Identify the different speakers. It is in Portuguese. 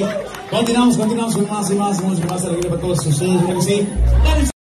Speaker 1: Continuamos, Continuamos, continuamos con más y mais e mais alegria para todos ustedes. ¿verdad é que sí?